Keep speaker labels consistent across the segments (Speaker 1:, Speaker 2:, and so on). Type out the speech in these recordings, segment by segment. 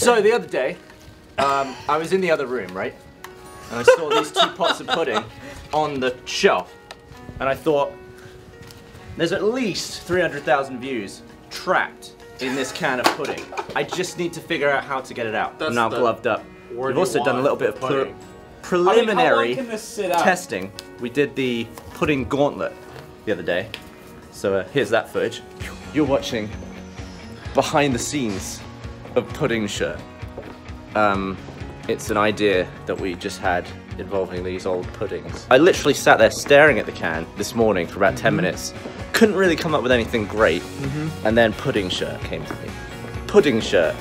Speaker 1: So the other day, um, I was in the other room, right? And I saw these two pots of pudding on the shelf. And I thought, there's at least 300,000 views trapped in this can of pudding. I just need to figure out how to get it out.
Speaker 2: That's
Speaker 1: I'm now gloved up. We've also done a little bit of pre- preliminary
Speaker 3: can this sit
Speaker 1: testing. We did the pudding gauntlet the other day. So uh, here's that footage. You're watching behind the scenes of Pudding Shirt. Um, it's an idea that we just had involving these old puddings. I literally sat there staring at the can this morning for about 10 minutes. Couldn't really come up with anything great. And then Pudding Shirt came to me. Pudding Shirt.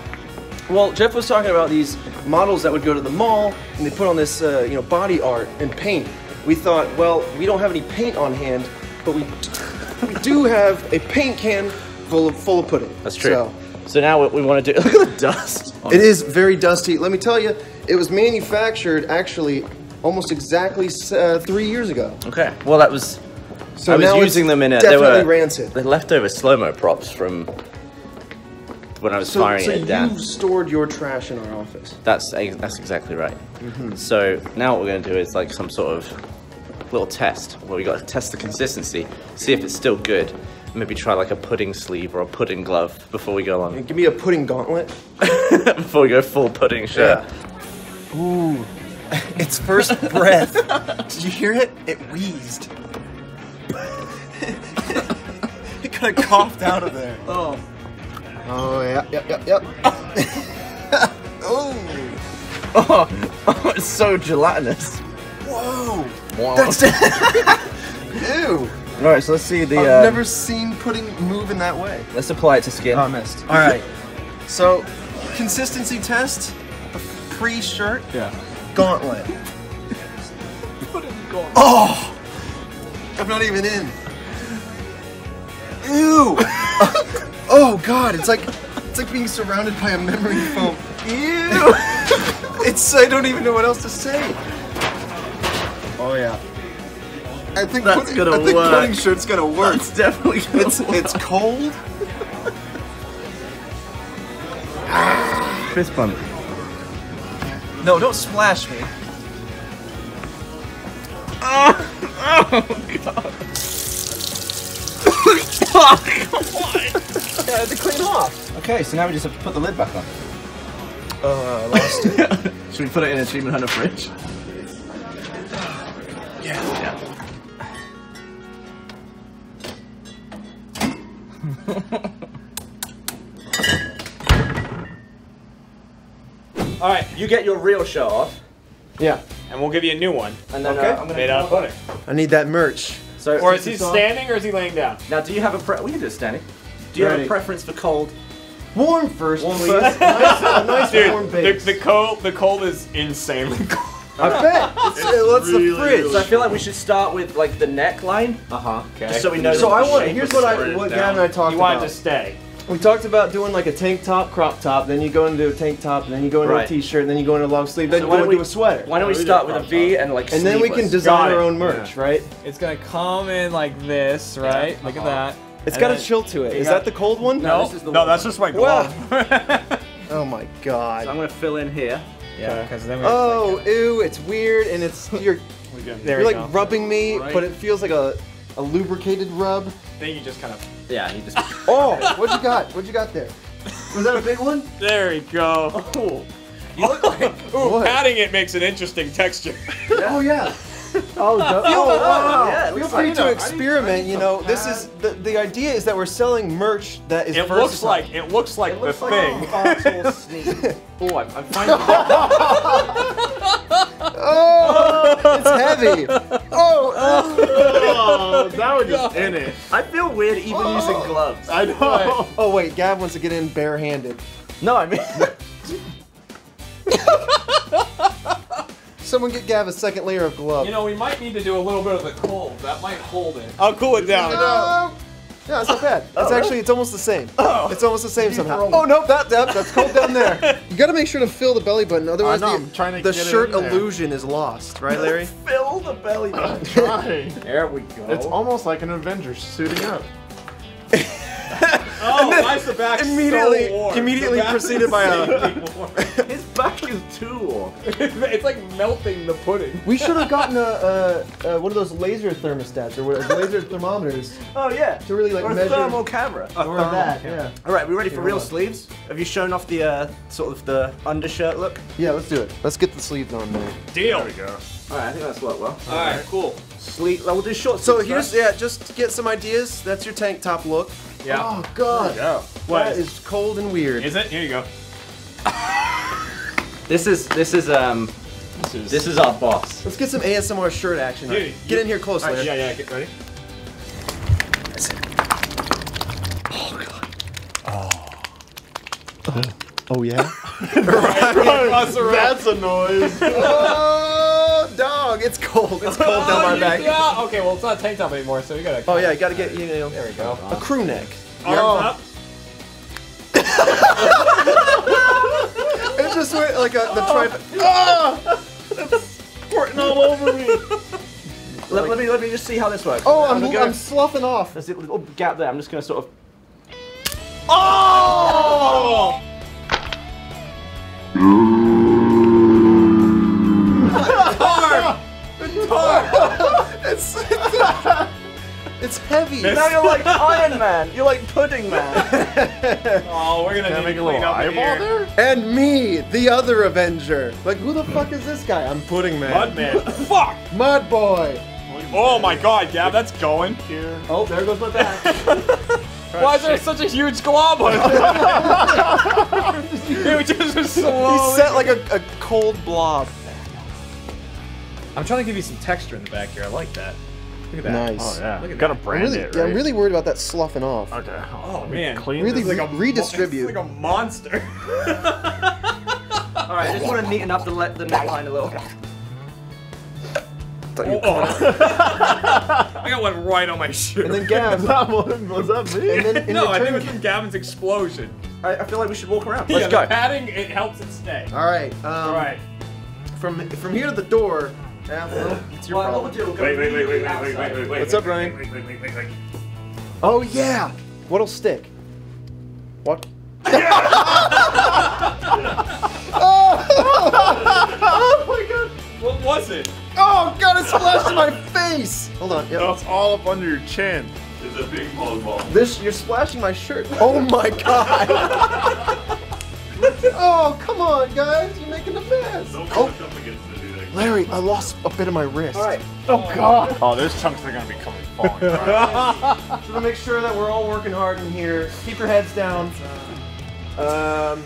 Speaker 4: Well, Jeff was talking about these models that would go to the mall and they put on this, uh, you know, body art and paint. We thought, well, we don't have any paint on hand, but we, we do have a paint can full of full of pudding.
Speaker 1: That's true.
Speaker 4: So,
Speaker 1: So now what we want to do, look at the dust.
Speaker 4: it is very dusty. Let me tell you, it was manufactured actually almost exactly uh, three years ago.
Speaker 1: Okay. Well, that was.
Speaker 4: So
Speaker 1: I was using them in a.
Speaker 4: definitely
Speaker 1: they were
Speaker 4: rancid.
Speaker 1: The leftover slow mo props from when I was
Speaker 4: So,
Speaker 1: firing
Speaker 4: so
Speaker 1: it down.
Speaker 4: you stored your trash in our office.
Speaker 1: That's that's exactly right.
Speaker 4: Mm-hmm.
Speaker 1: So now what we're going to do is like some sort of little test where we got to test the consistency, see if it's still good. Maybe try like a pudding sleeve or a pudding glove before we go on.
Speaker 4: Give me a pudding gauntlet.
Speaker 1: before we go full pudding shirt.
Speaker 4: Ooh. Its first breath. Did you hear it? It wheezed. it kind of coughed out of there.
Speaker 3: Oh.
Speaker 4: Oh, yep, yep, yep, yep. oh.
Speaker 1: Oh, oh, it's so gelatinous.
Speaker 4: Whoa.
Speaker 1: Wow.
Speaker 4: That's Ew.
Speaker 1: All right, so let's see the.
Speaker 4: I've
Speaker 1: uh,
Speaker 4: never seen pudding move in that way.
Speaker 1: Let's apply it to skin.
Speaker 4: Oh, I missed. All right. So, consistency test, pre-shirt,
Speaker 3: Yeah.
Speaker 4: gauntlet. Oh! I'm not even in. Ew! oh god, it's like it's like being surrounded by a memory foam. Ew! it's I don't even know what else to say. Oh yeah. I think
Speaker 1: That's
Speaker 4: pudding,
Speaker 1: gonna
Speaker 4: I think
Speaker 1: work.
Speaker 4: pudding shirt's gonna work.
Speaker 1: It's definitely. Gonna
Speaker 4: It's it's cold.
Speaker 1: fist bump.
Speaker 4: No, don't splash me. Yeah, I had to clean off.
Speaker 1: Okay, so now we just have to put the lid back on.
Speaker 4: Uh, I lost it.
Speaker 1: Should we put it in Achievement Hunter fridge?
Speaker 4: yeah.
Speaker 1: All right, you get your real shirt off,
Speaker 4: Yeah.
Speaker 3: And we'll give you a new one.
Speaker 1: and then
Speaker 4: Okay.
Speaker 1: uh, I'm gonna
Speaker 3: Made out of pudding.
Speaker 4: I need that merch.
Speaker 1: So
Speaker 3: Or is he standing or is he laying down?
Speaker 1: Now, do you have a pre? We can do it standing. Do you have a preference for cold?
Speaker 4: Warm first,
Speaker 1: Warm
Speaker 4: please.
Speaker 1: first?
Speaker 4: nice, a nice
Speaker 3: Dude,
Speaker 4: warm
Speaker 3: the, the cold the cold is insanely cold.
Speaker 4: I bet. It's, uh, what's the fridge?
Speaker 1: So I feel like we should start with like the neckline,
Speaker 3: Uh huh. Okay.
Speaker 1: just so we know.
Speaker 4: So I want.
Speaker 1: shape
Speaker 4: Here's what I
Speaker 1: spread.
Speaker 4: what
Speaker 2: down.
Speaker 4: Gavin and I talked
Speaker 3: you want
Speaker 4: about.
Speaker 3: it to stay.
Speaker 4: We talked about doing like a tank top, crop top, then you go into a tank top, and then you go into
Speaker 1: Right.
Speaker 4: a t-shirt, and then you go into a long sleeve, then
Speaker 1: So
Speaker 4: you
Speaker 1: why
Speaker 4: go
Speaker 1: don't
Speaker 4: into
Speaker 1: we-
Speaker 4: a sweater.
Speaker 1: Why don't we
Speaker 2: we
Speaker 1: start with a V
Speaker 2: crop
Speaker 1: V and like
Speaker 4: and then we can design our own merch, right?
Speaker 3: It's gonna come in like this, right? Look at that.
Speaker 4: It's
Speaker 3: And
Speaker 4: got a chill to it. Is that the cold one?
Speaker 1: No,
Speaker 3: No,
Speaker 1: this is the
Speaker 3: no, that's just my
Speaker 4: Well-
Speaker 3: glove.
Speaker 4: Oh my
Speaker 1: So I'm gonna fill in here.
Speaker 3: Yeah, because then we.
Speaker 4: Oh, ew, it's weird, and it's you're
Speaker 3: there
Speaker 4: you're like
Speaker 3: go.
Speaker 4: rubbing me,
Speaker 2: Right.
Speaker 4: but it feels like a a lubricated rub.
Speaker 3: Then you just kind of.
Speaker 1: Yeah, you just.
Speaker 4: Oh, what you got? What you got there? Was that a big one?
Speaker 3: There we go.
Speaker 1: Oh, you look like.
Speaker 3: Ooh,
Speaker 4: What?
Speaker 3: patting it makes an interesting texture.
Speaker 4: Oh yeah. Oh, the, oh wow!
Speaker 1: Yeah,
Speaker 4: Feel free
Speaker 1: like-
Speaker 4: to
Speaker 1: I need-
Speaker 4: experiment. You know, this is the the idea is that we're selling merch that is
Speaker 3: It
Speaker 4: versatile.
Speaker 3: looks like it looks like
Speaker 1: It looks
Speaker 3: the
Speaker 1: like
Speaker 3: thing.
Speaker 1: a foxhole snake. Oh, I'm, I'm finding.
Speaker 4: Oh, it's heavy. Oh,
Speaker 2: Oh, oh that was just in it.
Speaker 1: I feel weird even using oh. gloves.
Speaker 2: I know.
Speaker 4: oh wait, Gav wants to get in barehanded.
Speaker 1: No, I mean.
Speaker 4: Someone get Gav a second layer of glove.
Speaker 3: You know, we might need to do a little bit of the cold. That might hold it. I'll cool it down.
Speaker 4: No. Yeah, it's not bad. It's
Speaker 1: really?
Speaker 4: actually it's almost the same.
Speaker 1: Oh.
Speaker 4: It's almost the same somehow.
Speaker 2: roll.
Speaker 4: Oh no, that, that that's cold down there. You got to make sure to fill the belly button, otherwise
Speaker 2: I know,
Speaker 4: the,
Speaker 2: I'm trying to
Speaker 4: the
Speaker 2: get it
Speaker 4: shirt illusion is lost, right, Larry?
Speaker 1: Fill the belly button.
Speaker 2: Trying.
Speaker 1: There we go.
Speaker 2: It's almost like an Avenger suiting up.
Speaker 3: Oh, am I supposed back's so
Speaker 4: immediately,
Speaker 3: warm.
Speaker 4: immediately
Speaker 3: The back
Speaker 4: proceeded by a.
Speaker 1: His back is too warm.
Speaker 3: it's like melting the pudding.
Speaker 4: We should have gotten a, a, a one of those laser thermostats or what, laser thermometers
Speaker 1: Oh yeah.
Speaker 4: to really like
Speaker 1: Or a thermal camera.
Speaker 4: or that, yeah.
Speaker 1: All right, we ready for real
Speaker 4: hold
Speaker 1: sleeves? Have you shown off the uh, sort of the undershirt look?
Speaker 4: Yeah, let's do it. Let's get the sleeves on there.
Speaker 3: Deal.
Speaker 2: There we go.
Speaker 1: All right, I think that's worked well.
Speaker 3: All right, cool.
Speaker 1: Sleeve. We'll do short.
Speaker 4: So here's yeah, just to get some ideas. That's your tank top look.
Speaker 3: Yeah.
Speaker 4: Oh god,
Speaker 2: Go.
Speaker 4: that is cold and weird.
Speaker 3: Is it? Here you go.
Speaker 1: This is this is um
Speaker 3: This is.
Speaker 1: this is our boss.
Speaker 4: Let's get some ASMR shirt action.
Speaker 3: Dude,
Speaker 4: get
Speaker 3: you-
Speaker 4: in here close,
Speaker 3: All right,
Speaker 4: Larry.
Speaker 3: yeah, yeah. Get ready.
Speaker 4: Oh god. Oh. Oh, oh yeah.
Speaker 2: That's a noise.
Speaker 4: oh dog, it's cold. It's cold down oh, my back.
Speaker 3: Yeah. Okay. Well, it's not a tank top anymore, so you gotta.
Speaker 4: Oh yeah, you gotta get you know
Speaker 3: There we go.
Speaker 4: a crew neck.
Speaker 3: Arms up.
Speaker 4: It's just where- like a, the tripod. Oh! Ah!
Speaker 2: Squirting all over me.
Speaker 1: Let, let me let me just see how this works.
Speaker 4: Oh, I'm,
Speaker 1: gonna go-
Speaker 4: I'm sloughing off.
Speaker 1: There's a little gap there. I'm just gonna sort of.
Speaker 2: Oh!
Speaker 4: It's it's heavy.
Speaker 1: Now you're like Iron Man. You're like Pudding Man.
Speaker 3: Oh, we're gonna
Speaker 2: Can I
Speaker 3: need
Speaker 2: make
Speaker 3: to
Speaker 2: a little
Speaker 3: clean up in
Speaker 2: eyeball
Speaker 3: here.
Speaker 2: there?
Speaker 4: And me, the other Avenger. Like, who the fuck is this guy? I'm Pudding Man.
Speaker 3: Mudman. Fuck.
Speaker 4: Mud Boy.
Speaker 3: Oh my God, Gab, that's going.
Speaker 2: Here.
Speaker 1: oh, there goes my back.
Speaker 3: Why is there such a huge glob on it? it just was
Speaker 4: He's
Speaker 3: slowly.
Speaker 4: set like a, a cold blob.
Speaker 3: I'm trying to give you some texture in the back here. I like that. Look at that.
Speaker 4: Nice.
Speaker 2: Oh yeah.
Speaker 3: Look at
Speaker 2: Gotta
Speaker 3: that.
Speaker 4: I'm
Speaker 2: brand
Speaker 4: really,
Speaker 2: it,
Speaker 4: yeah. I'm really worried about that sloughing off.
Speaker 2: Okay.
Speaker 3: Oh man.
Speaker 2: Clean
Speaker 4: Really
Speaker 2: this.
Speaker 4: re- redistribute.
Speaker 3: It's like a monster.
Speaker 1: All right, I just want to neaten up the le- the neckline a little.
Speaker 3: I got one right on my shoe.
Speaker 4: And then Gav.
Speaker 2: Was that, what- was that me?
Speaker 4: and then in
Speaker 3: no, I think it was from Gavin's explosion.
Speaker 1: I, I feel like we should walk around. Let's go.
Speaker 3: The padding it helps it stay.
Speaker 4: All right. Um,
Speaker 3: All right.
Speaker 4: From from here to the door. Yeah, well, it's your
Speaker 1: Well,
Speaker 4: problem.
Speaker 1: we'll do, we'll go
Speaker 2: Wait, wait, wait, wait, wait, wait, wait, wait, wait.
Speaker 4: What's up, Ryan?
Speaker 2: Wait, wait, wait, wait, wait.
Speaker 4: Oh yeah. What'll stick? What? oh my god!
Speaker 3: What was it?
Speaker 4: Oh god! It splashed in my face. Hold on. Yep.
Speaker 2: No, it's all up under your chin.
Speaker 3: It's a big volleyball.
Speaker 4: This you're splashing my shirt. Oh my god! oh come on, guys! You're making a mess. Don't Oh, Larry, I lost a bit of my wrist.
Speaker 1: All right.
Speaker 2: Oh god. Oh, those chunks are gonna be coming falling. Right.
Speaker 4: Just want to make sure that we're all working hard in here. Keep your heads down. Um.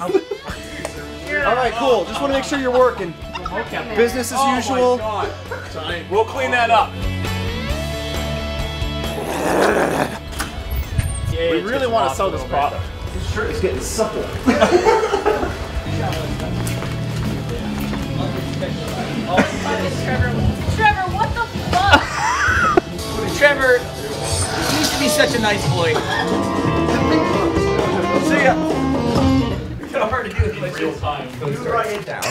Speaker 4: all right, cool. Just want to make sure you're working. Business as
Speaker 3: oh
Speaker 4: usual.
Speaker 3: My God. We'll clean that up.
Speaker 2: we really want to sell this product.
Speaker 1: This shirt is getting supple.
Speaker 5: Trevor, Trevor, what the fuck?
Speaker 6: Trevor used to be such a nice boy.
Speaker 1: See ya.
Speaker 6: So hard to do it in real time.
Speaker 1: Write it down.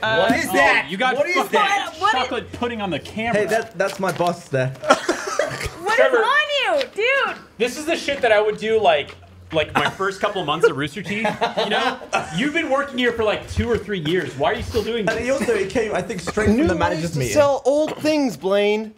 Speaker 6: What uh, is that?
Speaker 7: Oh, you got
Speaker 6: what is
Speaker 7: fucking
Speaker 6: that?
Speaker 5: What is-
Speaker 7: chocolate pudding on the camera.
Speaker 8: Hey, that that's my boss there.
Speaker 5: What is
Speaker 7: Trevor.
Speaker 5: on you, dude?
Speaker 7: This is the shit that I would do like like my first couple months at Rooster Teeth. You know, you've been working here for like two or three years. Why are you still doing
Speaker 8: And he also he came, I think, straight from
Speaker 4: New
Speaker 8: the
Speaker 4: ways
Speaker 8: manager's
Speaker 4: to
Speaker 8: meeting.
Speaker 4: sell old things, Blaine.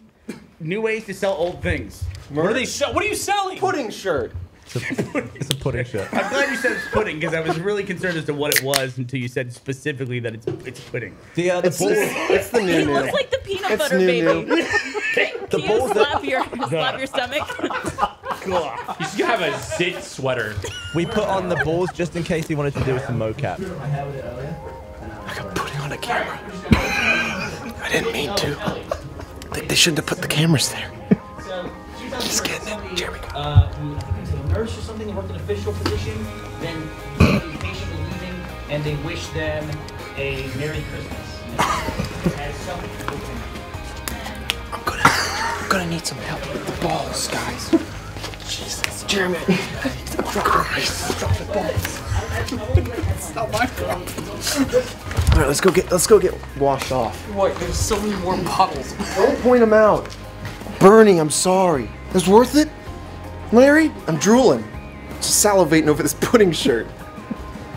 Speaker 6: New ways to sell old things.
Speaker 7: What are they? Sell- what are you selling?
Speaker 4: Pudding shirt.
Speaker 8: It's a pudding shirt.
Speaker 6: I'm glad you said it's pudding because I was really concerned as to what it was until you said specifically that it's it's pudding.
Speaker 8: The uh, the
Speaker 4: It's,
Speaker 8: balls.
Speaker 4: it's the new
Speaker 5: He
Speaker 4: new.
Speaker 5: looks like the peanut
Speaker 4: It's
Speaker 5: butter
Speaker 4: new,
Speaker 5: baby.
Speaker 4: new.
Speaker 5: Can you
Speaker 8: balls that-
Speaker 5: slap your slap your stomach?
Speaker 7: You should have a zit sweater.
Speaker 8: We put on the balls just in case he wanted to do some mocap.
Speaker 4: I kept putting on a camera. I didn't mean to. They, they shouldn't have put the cameras there. Just kidding. Jeremy.
Speaker 6: Uh, I think he was a nurse or something. They worked an official position. Then the patient was leaving, and they wished them a Merry Christmas.
Speaker 4: I'm gonna, I'm gonna need some help with the balls, guys. Jesus, Jeremy. Christ. Drop the balls. It's not my fault. All right, let's go get let's go get washed off.
Speaker 3: What? There's so many more bottles.
Speaker 4: Don't point them out. Burnie, I'm sorry. It's worth it. Larry, I'm drooling. Just salivating over this pudding shirt.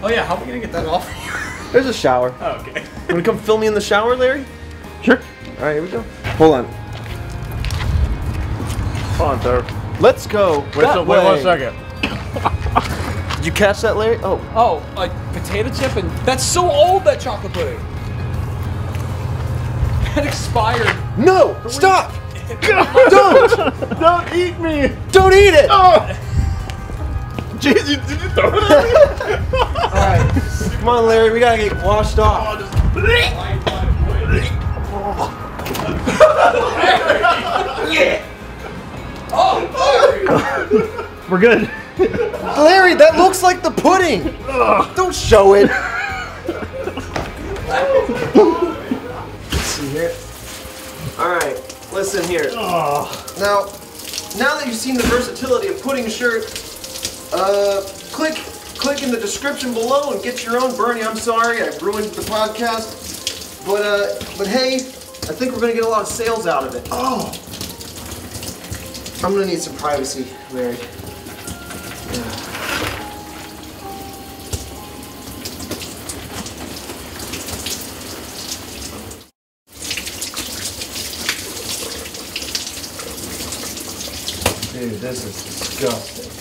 Speaker 3: Oh yeah, how are we gonna get that off?
Speaker 4: There's a shower.
Speaker 3: Oh, okay.
Speaker 4: Wanna come film me in the shower, Larry?
Speaker 2: Sure.
Speaker 4: All right, here we go. Hold on.
Speaker 2: Come on, sir.
Speaker 4: Let's go.
Speaker 2: Wait,
Speaker 4: that
Speaker 2: so, wait
Speaker 4: way.
Speaker 2: second.
Speaker 4: Did you catch that, Larry? Oh,
Speaker 3: Oh, a potato chip and that's so old that chocolate pudding. That expired.
Speaker 4: no! Stop! Don't!
Speaker 2: Don't eat me!
Speaker 4: Don't eat it! Oh.
Speaker 2: Jeez, you, did you throw it at me?
Speaker 4: All right, come on, Larry. We gotta get washed off.
Speaker 2: Oh, We're good.
Speaker 4: Larry, that looks like the pudding. Don't show it. See here. All right, listen here. Now, now that you've seen the versatility of pudding shirt, uh, click click in the description below and get your own. Burnie, I'm sorry I ruined the podcast, but uh, but hey, I think we're gonna get a lot of sales out of it. Oh, I'm gonna need some privacy, Larry. Dude, this is disgusting.